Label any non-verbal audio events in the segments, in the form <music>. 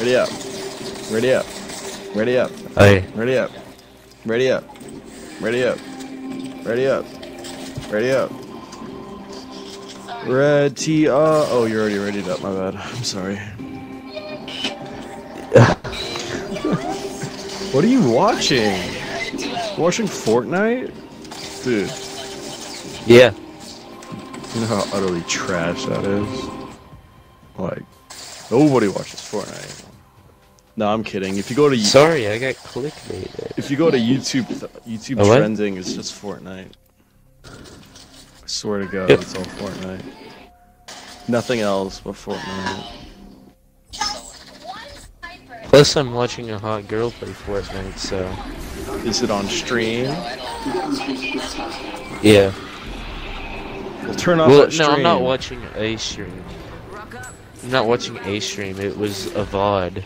Ready up. Ready up. Ready up. Hey. Ready up. Ready up. Ready up. Ready up. Ready up. Red T uh oh you're already readied up, my bad. I'm sorry. <laughs> what are you watching? Watching Fortnite? Dude, Yeah. you know how utterly trash that is? Like, nobody watches Fortnite. No, I'm kidding. If you go to Sorry, I got clickbaited. if you go to YouTube, YouTube trending is just Fortnite. I swear to God, Yep. it's all Fortnite. Nothing else but Fortnite. Plus, I'm watching a hot girl play Fortnite, so. Is it on stream? Yeah. We'll turn off Well, that stream. no, I'm not watching a stream. I'm not watching a stream. It was a VOD.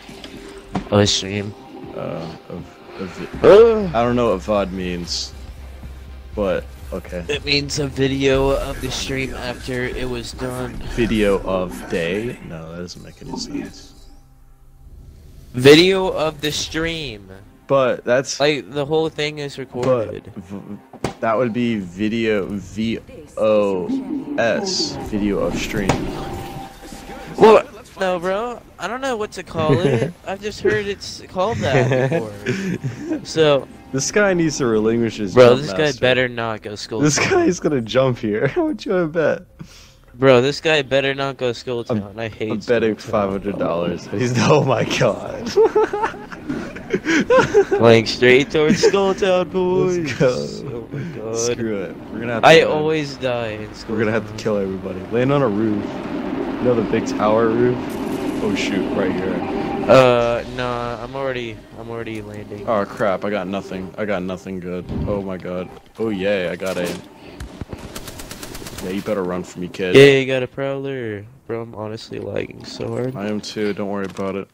A stream. Uh, of, of, Uh, I don't know what VOD means, but okay. it means a video of the stream after it was done. Video of day? No, that doesn't make any sense. Video of the stream. But that's Like the whole thing is recorded. v- that would be video V O S video of stream. What? No, bro. I don't know what to call it. <laughs> I've just heard it's called that before. <laughs> So, This guy needs to relinquish his. bro, jump this guy better not go skull. This Town. guy's gonna jump here. <laughs> How much you wanna bet? Bro, this guy better not go skull town. I hate. I'm betting five hundred dollars. He's oh my god. Town. Playing straight towards skull town, boys. Let's go. Oh my god. Screw it. We're gonna have to I land. always die in skull We're gonna have to kill everybody. Land on a roof. You know the big tower roof? Oh shoot, right here. Uh, nah. I'm already. I'm already landing. Oh crap, I got nothing. I got nothing good. Oh my god. Oh yeah, I got a. Yeah, you better run for me, kid. Yeah, you got a prowler. Bro, I'm honestly lagging so hard. I am too. Don't worry about it.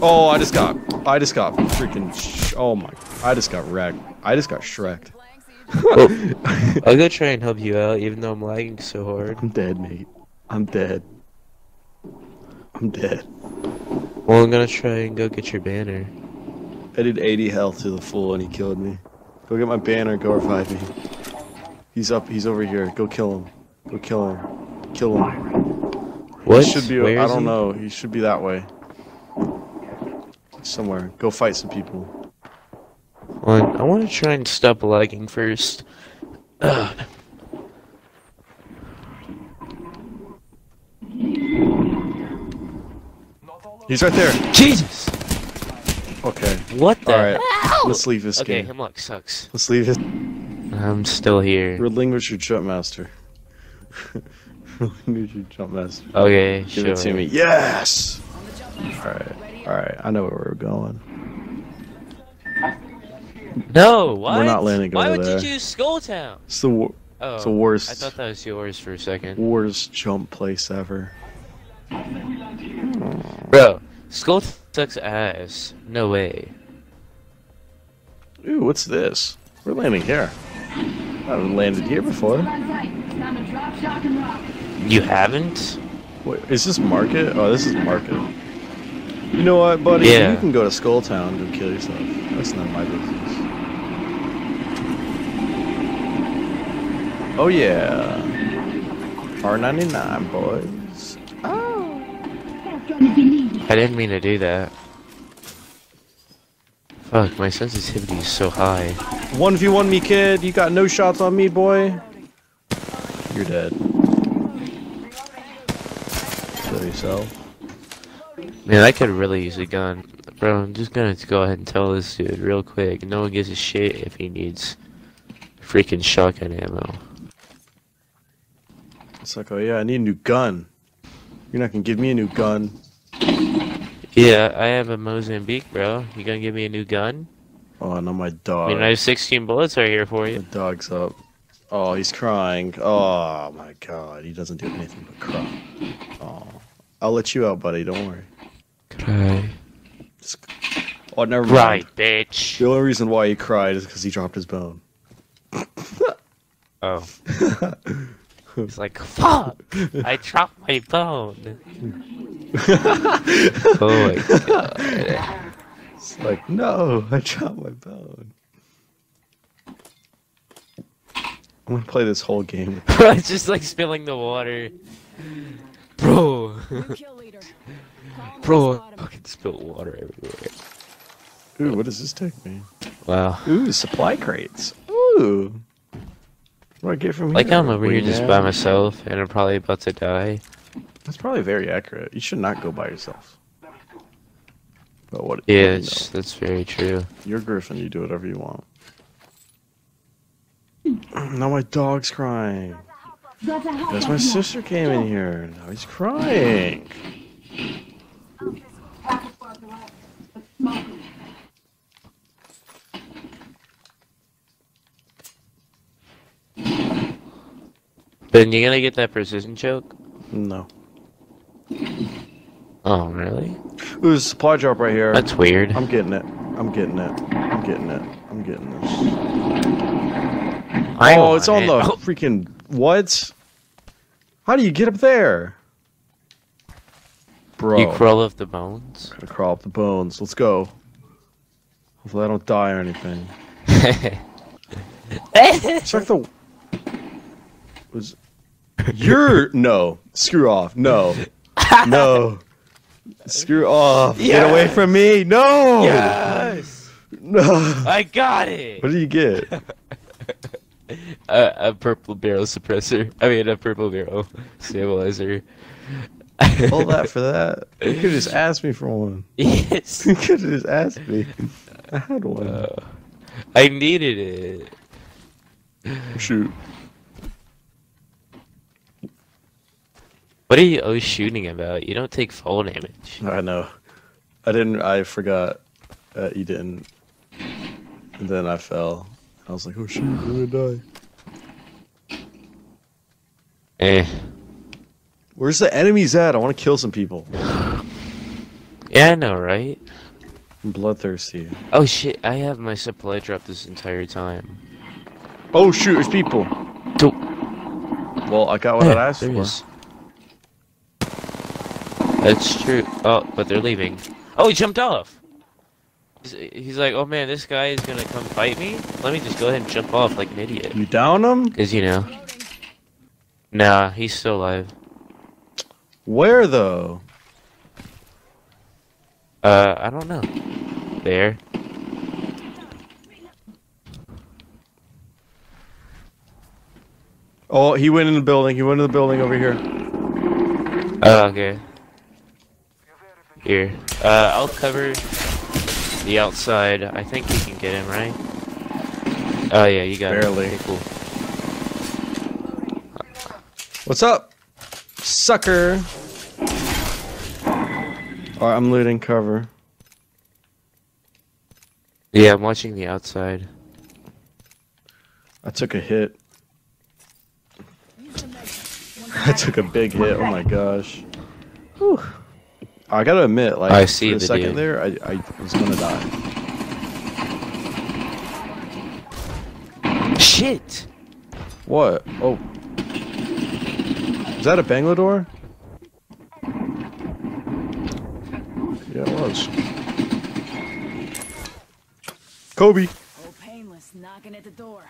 Oh, I just got. I just got freaking. Sh- oh my. I just got wrecked. I just got shreked. Oh. <laughs> I'll go try and help you out, even though I'm lagging so hard. I'm dead, mate. I'm dead. I'm dead. Well, I'm gonna try and go get your banner. I did 80 health to the full and he killed me. Go get my banner, go revive me. He's up, he's over here. Go kill him. Go kill him. Kill him. What? He should be, Where I don't he? know. He should be that way. Somewhere. Go fight some people. Well, I want to try and stop lagging first. Ugh. He's right there. Jesus! Okay. What the Alright. hell? Let's leave this Okay, game. Hemlok sucks. Let's leave it. I'm still here. Relinquish your jump master. <laughs> Relinquish your jump master. Okay, Give sure. it to me. Yes! Alright. Alright. I know where we're going. <laughs> No, what? not landing Why would there. you choose Skull Town? It's the, wor- Oh, it's the worst. I thought that was yours for a second. worst jump place ever. Bro, Skull sucks ass. No way. Ooh, what's this? We're landing here. I haven't landed here before. You haven't? Wait, is this market? Oh, this is market. You know what, buddy? Yeah. You can go to Skull Town and go kill yourself. That's not my business. Oh yeah. R99 boys. Oh. I didn't mean to do that. Fuck, my sensitivity is so high. 1v1 me, kid. You got no shots on me, boy. You're dead. Kill yourself. Man, I could really use a gun. Bro, I'm just gonna go ahead and tell this dude real quick. No one gives a shit if he needs freaking shotgun ammo. It's like, oh yeah, I need a new gun. You're not gonna give me a new gun. Yeah, I have a Mozambique, bro. You gonna give me a new gun? Oh, no, my I dog. mean, I have 16 bullets right here for you. The dog's up. Oh, he's crying. Oh my god, he doesn't do anything but cry. Oh, I'll let you out, buddy. Don't worry. Cry. Just... Oh, never mind. Right, bitch. The only reason why he cried is because he dropped his bone. <laughs> Oh. <laughs> He's like, fuck! I dropped my bone. <laughs> oh my god. It's like, no, I dropped my bone. I'm gonna play this whole game. Bro, it's just like spilling the water. Bro. New kill leader. Call Bro, I spot him. fucking spilled water everywhere. Ooh, what does this take me? Wow. Ooh, supply crates. Ooh. What do I get from here? Like I'm over here Wingman? just by myself and I'm probably about to die. That's probably very accurate. You should not go by yourself. But what? Yeah, what it's, that's very true. know? You're Griffin. You do whatever you want. <clears throat> Now my dog's crying. That's my sister came in here. Now he's crying. Ben, you gonna get that precision choke? No. Oh, really? Ooh, there's a supply drop right here. That's weird. I'm getting it. I'm getting it. I'm getting it. I'm getting this. I oh, it's on want the. Oh, freaking what? How do you get up there? Bro. You crawl up the bones? Gotta crawl up the bones. Let's go. Hopefully I don't die or anything. <laughs> Check the. <laughs> Was. You're no. Screw off. No. No. Screw off. Get away from me. No. yes! No. I got it! What do you get? a, a purple barrel suppressor. I mean, a purple barrel stabilizer. All that for that. <laughs> You could just asked me for one. yes. <laughs> You could just asked me. I had one. Uh, I needed it. Shoot. What are you always shooting about? You don't take fall damage. I know. I didn't. I forgot. Uh, you didn't. And then I fell. I was like, oh shoot, I'm gonna die. Eh. Where's the enemies at? I want to kill some people. Yeah, I know, right? I'm bloodthirsty. Oh shit, I have my supply drop this entire time. Oh shoot, there's people. Do- Well, I got what I asked There for. is. That's true. Oh, but they're leaving. Oh, he jumped off! He's, he's like, oh man, this guy is gonna come fight me? Let me just go ahead and jump off like an idiot. You down him? Cause, you know. Nah, he's still alive. Where though? Uh, I don't know. There. Oh, he went in the building. He went in the building over here. Oh, okay. Here. Uh, I'll cover the outside. I think you can get him, right? Oh, yeah, you got Barely. it. Okay, cool. What's up, sucker? Alright, I'm looting cover. Yeah, I'm watching the outside. I took a hit. Use the med. I took a big hit. Oh my gosh. Whew. I gotta admit, like I see for a the second dude. there, I, I was gonna die. Shit! What? Oh. Is that a Bangalore? Yeah, it was. Kobe. Oh, painless, knocking at the door.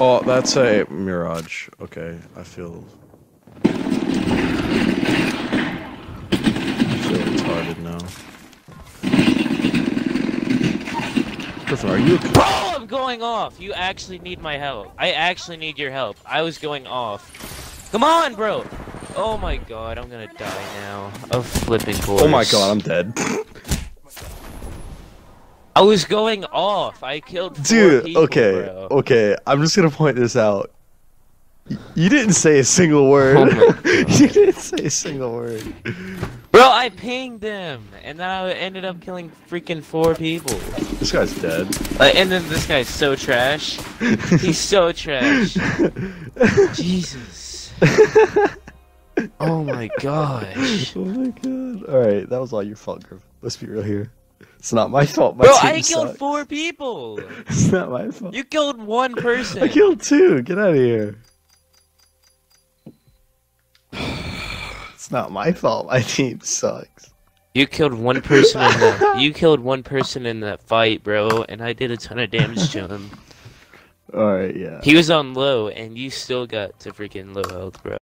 Oh, that's a Mirage. Okay, I feel. I feel retarded now. Griffin, are you? Bro, I'm going off! You actually need my help. I actually need your help. I was going off. Come on, bro! Oh my god, I'm gonna die now. Of flipping course. Oh my god, I'm dead. I was going off. I killed Dude, people, okay, bro. okay. I'm just gonna point this out. Y- You didn't say a single word. Oh <laughs> you didn't say a single word. Bro, I pinged them, and then I ended up killing freaking four people. This guy's dead. Like, and then this guy's so trash. He's so trash. <laughs> Jesus. <laughs> Oh my gosh. Oh my god. Alright, that was all your fault, Griffin. Let's be real here. It's not my fault. My Bro, team I killed four people. It's not my fault. You killed one person. I killed two. Get out of here. It's not my fault. <laughs> My team sucks. You killed one person in the you killed one person in that fight, bro, and I did a ton of damage to him. <laughs> All right, yeah. He was on low, and you still got to freaking low health, bro.